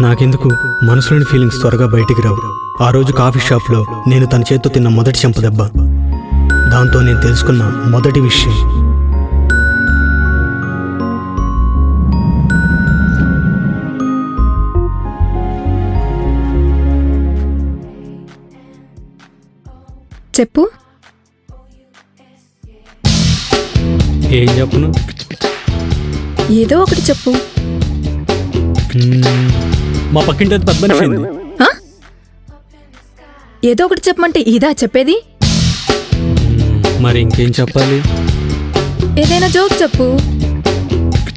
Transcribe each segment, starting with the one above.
నాకెందుకు? మనసులోని ఫీలింగ్స్ త్వరగా బయటికి రావు. ఆ రోజు కాఫీ షాప్లో నేను తన చేత్తో తిన్న మొదటి చెంపదెబ్బ దాంతో నేను తెలుసుకున్న మొదటి విషయం. చెప్పు. ఏం చెప్పను? ఏదో ఒకటి చెప్పు. మా పక్కింటి అది పెద్ద మనిషి అయింది. ఏదో ఒకటి చెప్పమంటే ఇదా చెప్పేది? మరి ఇంకేం చెప్పాలి? ఏదైనా జోక్ చెప్పు.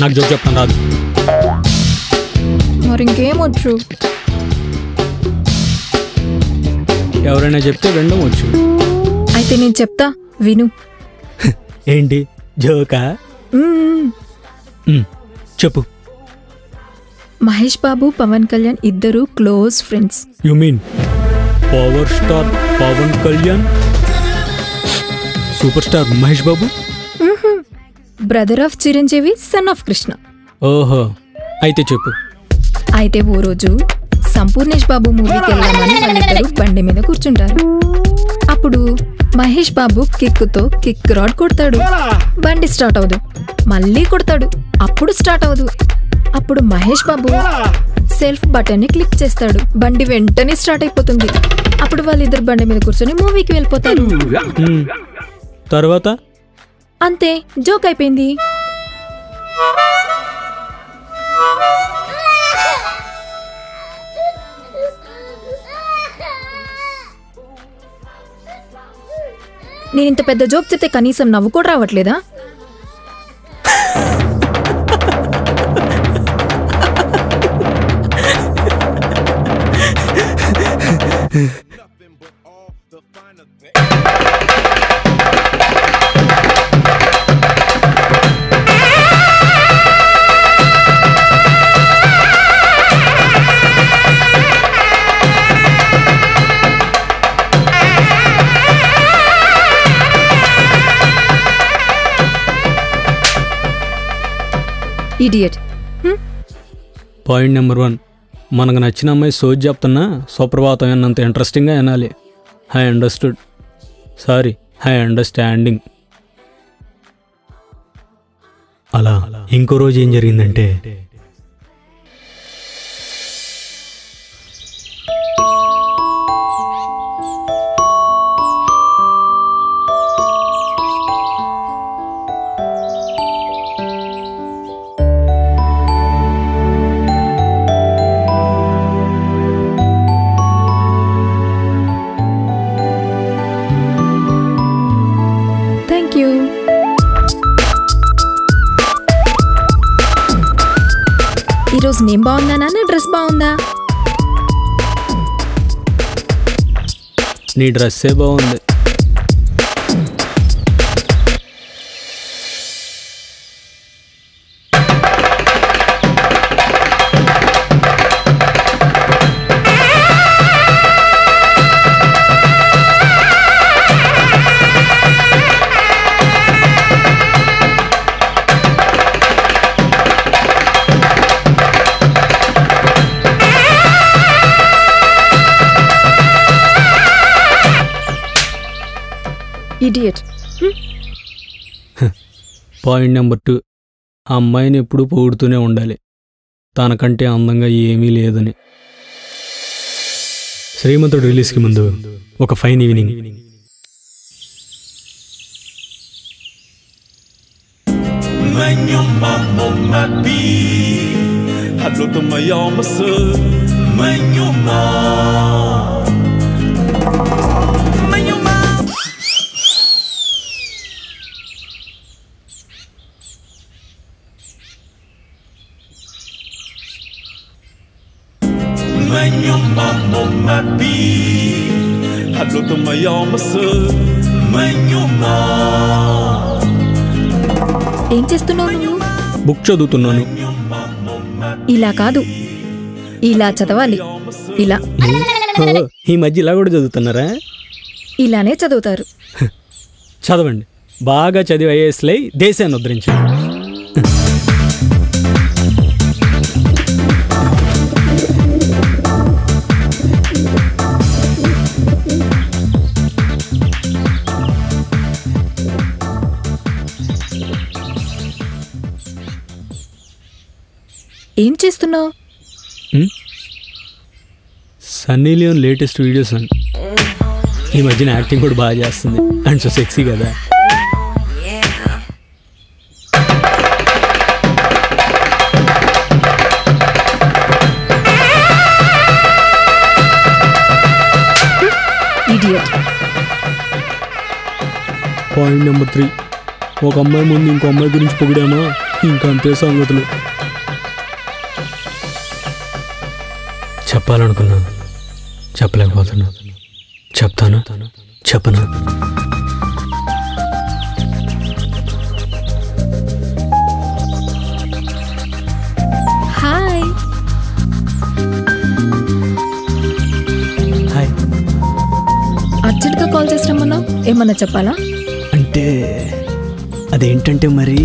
నాకు జోక్ చెప్తాను రాదు. మరి ఇంకేం వచ్చు? ఎవరైనా చెప్తే వినడం వచ్చు. అయితే నేను చెప్తా విను. ఏంటి? జోకా? చెప్పు. మహేష్ బాబు పవన్ కళ్యాణ్ ఇద్దరు close friends. You mean power star Pavan Kalyan? Super star Mahesh Babu? Brother of Chiranjeevi son of Krishna. ఓహో అయితే చెప్పు. అయితే ఓ రోజు సంపూర్ణేష్ బాబు మూవీకి వెళ్దామని వాళ్ళిద్దరూ బండి మీద కూర్చుంటారు. అప్పుడు మహేష్ బాబు కిక్కుతో కిక్ రాడ్ కొడతాడు. బండి స్టార్ట్ అవదు మళ్ళీ కొడతాడు. అప్పుడు స్టార్ట్ అవదు అప్పుడు మహేష్ బాబు సెల్ఫ్ బటన్ని క్లిక్ చేస్తాడు. బండి వెంటనే స్టార్ట్ అయిపోతుంది. అప్పుడు వాళ్ళిద్దరు బండి మీద కూర్చొని మూవీకి వెళ్ళిపోతారు. తర్వాత? అంతే జోక్ అయిపోయింది. నేను ఇంత పెద్ద జోక్ చెప్తే కనీసం నవ్వు కూడా రావట్లేదా? ఇడియట్. Point number one. మనకు నచ్చిన అమ్మాయి సోజ్ చెప్తున్నా సుప్రభాతం అన్నంత ఇంట్రెస్టింగ్గా వినాలి. I understood. Sorry I understanding. అలా ఇంకో రోజు ఏం జరిగిందంటే ఈరోజు నేను బాగున్నానా? నా డ్రెస్ బాగుందా? నీ డ్రెస్సే బాగుంది. ఇడియట్ పాయింట్ నెంబర్ టూ ఆ అమ్మాయిని ఎప్పుడూ పొగుడుతూనే ఉండాలి. తనకంటే అందంగా ఏమీ లేదని. శ్రీమంతుడు రిలీజ్కి ముందు ఒక fine evening se Manyoma Manyoma చేస్తున్నావు నువ్వు? బుక్ చదువుతున్నాను. ఇలా కాదు. ఇలా చదవాలి. ఇలా. ఈ మధ్య ఇలా కూడా చదువుతున్నారా? ఇలానే చదువుతారు. చదవండి. బాగా చదివి ఐఏఎస్లై దేశాన్ని ఉద్ధరించండి. ఏం చేస్తున్నావు? సన్నీ లియోన్ లేటెస్ట్ వీడియోస్ అండి ఈ మధ్యన యాక్టింగ్ కూడా బాగా చేస్తుంది. అండ్ సో సెక్సీ కదా. పాయింట్ నెంబర్ త్రీ ఒక అమ్మాయి ముందు ఇంకో అమ్మాయి గురించి పొగిడామా? ఇంకా అంతే సంగతులు. చెప్పాలనుకున్నా చెప్పలేకపోతున్నా. చెప్తానా? చెప్పనా? హాయ్. హాయ్. అర్జెంట్గా కాల్ చేసి రమ్మన్నావు ఏమన్నా చెప్పాలా? అంటే అదేంటంటే మరి?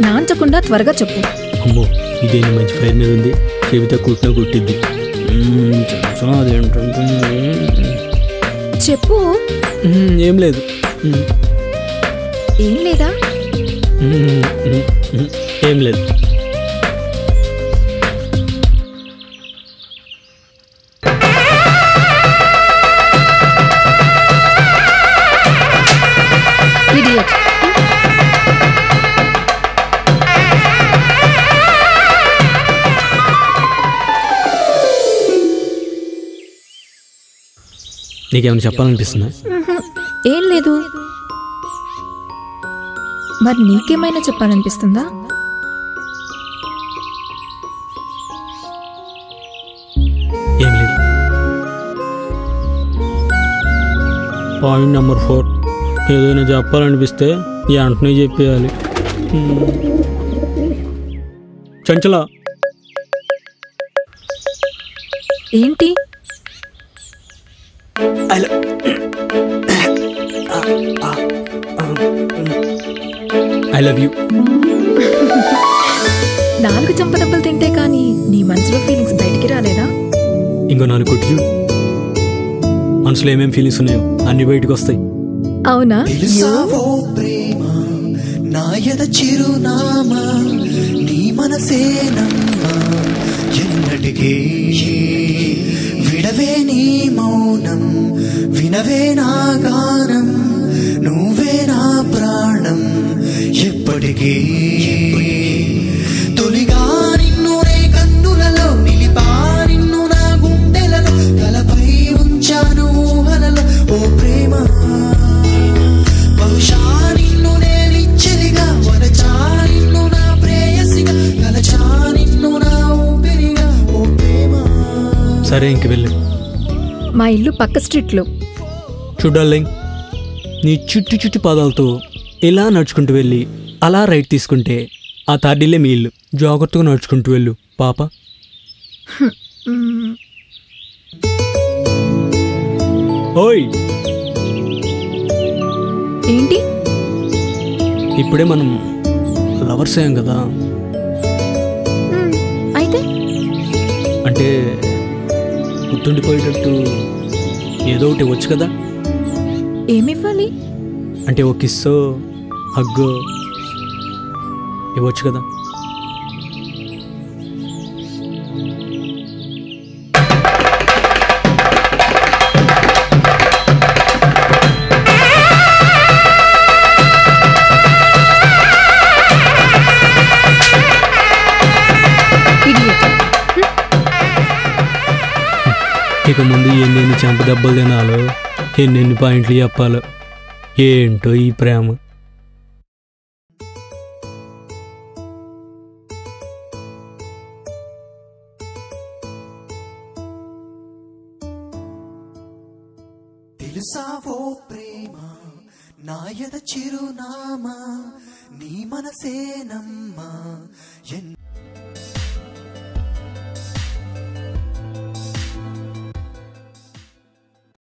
నాంచకుండా త్వరగా చెప్పు. అమ్మో ఇదేంటి మంచి ఫైర్ మీద ఉంది? చెబితే కుట్టిన కుట్టిద్ది. చెప్పు. ఏం లేదు. ఏం లేదా? ఏం లేదు. నీకేమైనా చెప్పాలనిపిస్తుందా? ఏం లేదు. మరి నీకేమైనా చెప్పాలనిపిస్తుందా? ఏం లేదు. పాయింట్ నెంబర్ ఫోర్ ఏదైనా చెప్పాలనిపిస్తే వెంటనే చెప్పేయాలి. చంచల. ఏంటి? ఐ లవ్ యూ నాలుగు చంపదెబ్బలు తింటే కానీ నీ మనసులో ఫీలింగ్స్ బయటికి రాలేదా? ఇంకో నాలుగు కొట్టి మనసులో ఏమేమి ఫీలింగ్స్ ఉన్నాయో అన్ని బయటకు వస్తాయి. అవునా? తెలుసావో ప్రేమ నా ఎద చిరునామా నీ మనసేనమ్మా ఎన్నటికీ వినవే నీ మౌనం వినవే నా గానం నువ్వే నా ప్రాణం ఎప్పటికీ సరే ఇంక వెళ్ళు. మా ఇల్లు పక్క స్ట్రీట్లో. చూడాలింగ్ నీ చుట్టి చుట్టి పాదాలతో ఇలా నడుచుకుంటూ వెళ్ళి అలా రైట్ తీసుకుంటే ఆ తాడిల్లే మీ ఇల్లు. జాగ్రత్తగా నడుచుకుంటూ వెళ్ళు పాప. ఓయ్! ఏంటి? ఇప్పుడే మనం లవర్స్ అయ్యాం కదా. గుర్తుండిపోయేటట్టు ఏదో ఒకటి ఇవ్వచ్చు కదా? ఏమివ్వాలి? అంటే ఒక కిస్సో హగ్గో ఇవ్వచ్చు కదా? ముందు ఎన్నెన్ని చెంప దెబ్బలు తినాలో ఎన్నెన్ని పాయింట్లు చెప్పాలో ఏంటో ఈ ప్రేమ. తెలుసావో ప్రేమ? నాయద చిరునామా? నీ మనసేనమ్మా ఎన్